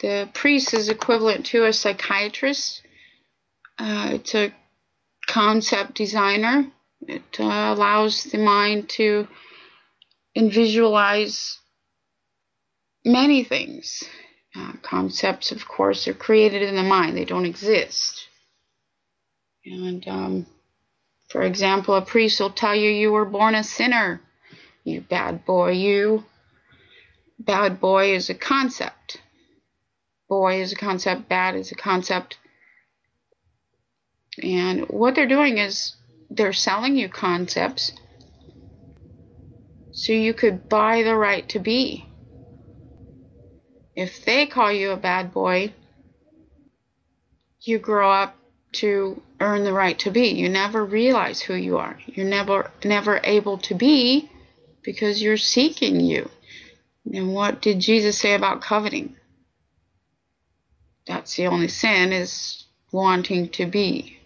The priest is equivalent to a psychiatrist. Uh, it's a concept designer. It uh, allows the mind to and visualize many things. Uh, concepts, of course, are created in the mind, they don't exist. And, um, for example, a priest will tell you you were born a sinner. You bad boy, you. Bad boy is a concept. Boy is a concept, bad is a concept. And what they're doing is they're selling you concepts so you could buy the right to be. If they call you a bad boy, you grow up to earn the right to be. You never realize who you are. You're never never able to be because you're seeking you. And what did Jesus say about coveting? That's the only sin is wanting to be.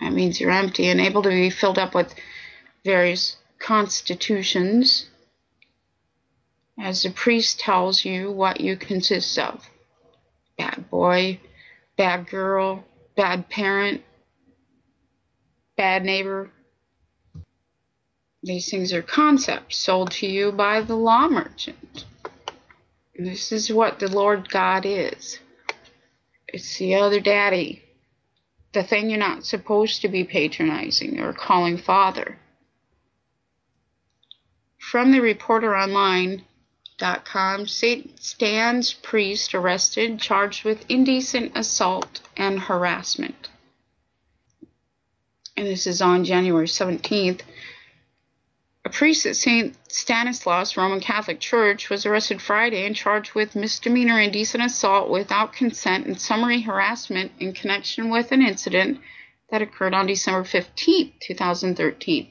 That means you're empty and able to be filled up with various constitutions as the priest tells you what you consist of bad boy, bad girl, bad parent, bad neighbor. These things are concepts sold to you by the law merchant. This is what the Lord God is. It's the other daddy, the thing you're not supposed to be patronizing or calling father. From the reporteronline.com, St. Stan's priest arrested, charged with indecent assault and harassment. And this is on January 17th. A priest at St. Stanislaus Roman Catholic Church was arrested Friday and charged with misdemeanor indecent assault without consent and summary harassment in connection with an incident that occurred on December 15, 2013.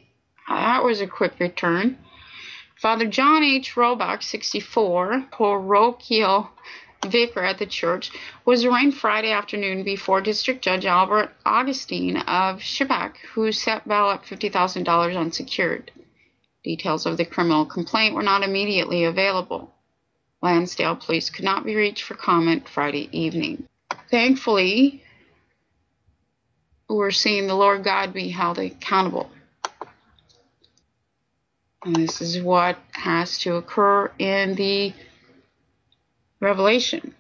That was a quick return. Father John H. Roebuck, 64, parochial vicar at the church, was arraigned Friday afternoon before District Judge Albert Augustine of Shebbeck, who set bail at $50,000 unsecured. Details of the criminal complaint were not immediately available. Lansdale police could not be reached for comment Friday evening. Thankfully, we're seeing the Lord God be held accountable. And this is what has to occur in the revelation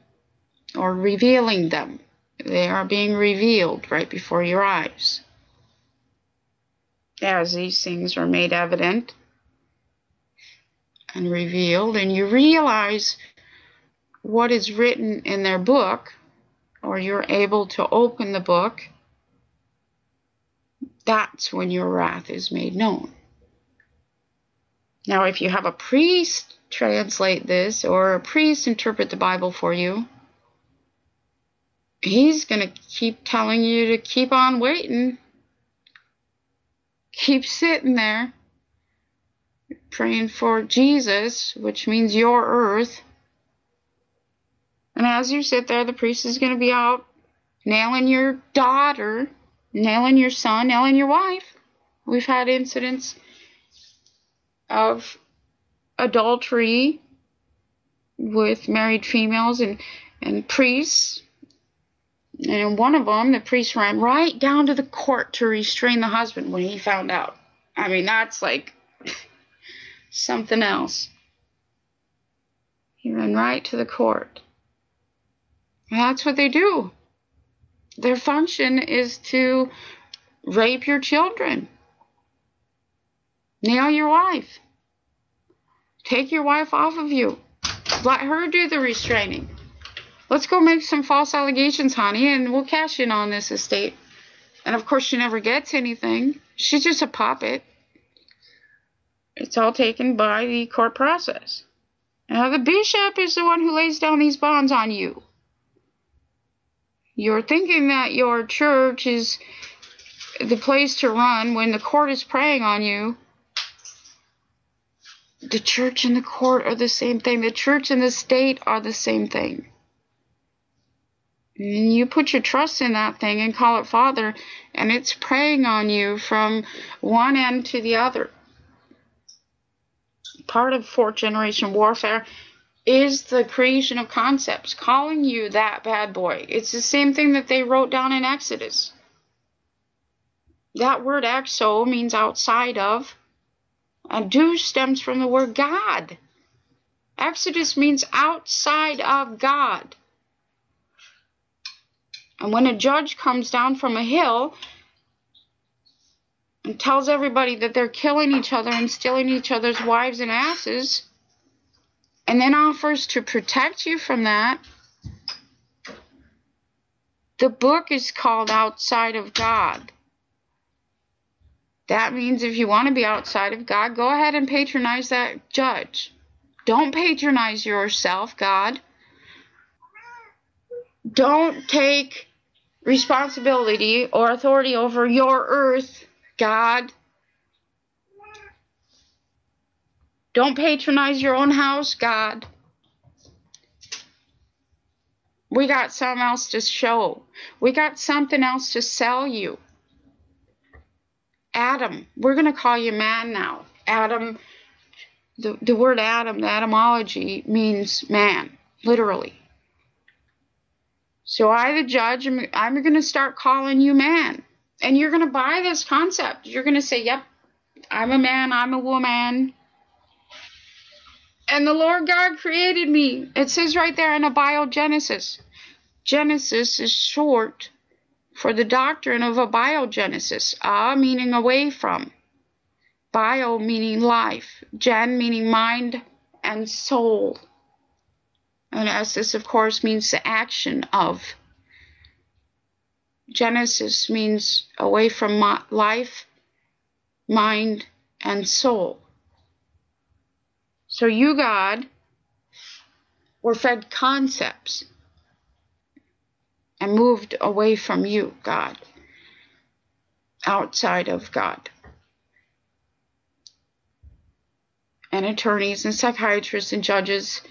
or revealing them. They are being revealed right before your eyes. As these things are made evident and revealed, and you realize what is written in their book, or you're able to open the book, that's when your wrath is made known. Now, if you have a priest translate this or a priest interpret the Bible for you, he's going to keep telling you to keep on waiting. Keep sitting there praying for Jesus, which means your earth. And as you sit there, the priest is going to be out nailing your daughter, nailing your son, nailing your wife. We've had incidents of adultery with married females and, and priests. And in one of them, the priest ran right down to the court to restrain the husband when he found out. I mean, that's like something else. He ran right to the court. That's what they do. Their function is to rape your children. Nail your wife. Take your wife off of you. Let her do the restraining. Let's go make some false allegations, honey, and we'll cash in on this estate. And of course, she never gets anything. She's just a puppet. It's all taken by the court process. Now, the bishop is the one who lays down these bonds on you. You're thinking that your church is the place to run when the court is preying on you the church and the court are the same thing. The church and the state are the same thing. And you put your trust in that thing and call it Father, and it's preying on you from one end to the other. Part of fourth generation warfare is the creation of concepts, calling you that bad boy. It's the same thing that they wrote down in Exodus. That word exo means outside of, and do stems from the word God. Exodus means outside of God. And when a judge comes down from a hill tells everybody that they're killing each other and stealing each other's wives and asses, and then offers to protect you from that, the book is called Outside of God. That means if you want to be outside of God, go ahead and patronize that judge. Don't patronize yourself, God. Don't take responsibility or authority over your earth, God. Don't patronize your own house, God. We got something else to show. We got something else to sell you. Adam, we're going to call you man now. Adam, the, the word Adam, the etymology means man, literally. So I, the judge, I'm, I'm going to start calling you man. And you're going to buy this concept. You're going to say, yep, I'm a man, I'm a woman, and the Lord God created me. It says right there in abiogenesis. Genesis is short for the doctrine of abiogenesis. A meaning away from. Bio meaning life. Gen meaning mind and soul. And Esses, of course, means the action of. Genesis means away from life, mind, and soul. So you, God, were fed concepts and moved away from you, God, outside of God. And attorneys and psychiatrists and judges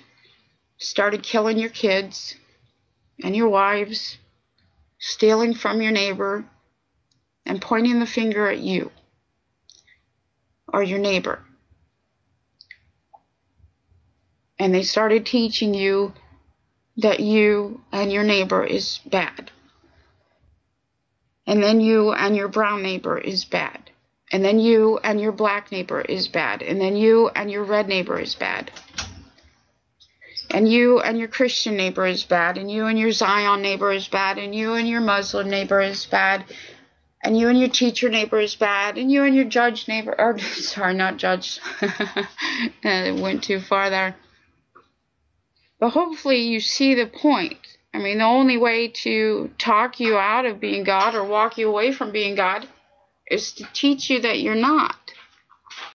started killing your kids and your wives, stealing from your neighbor, and pointing the finger at you or your neighbor and they started teaching you that you and your neighbor is bad. And then you and your brown neighbor is bad. And then you and your black neighbor is bad. And then you and your red neighbor is bad. And you and your Christian neighbor is bad. And you and your Zion neighbor is bad. And you and your Muslim neighbor is bad. And you and your teacher neighbor is bad. And you and your judge neighbor, or sorry, not judge. Uh, it went too far there but hopefully you see the point. I mean, the only way to talk you out of being God or walk you away from being God is to teach you that you're not.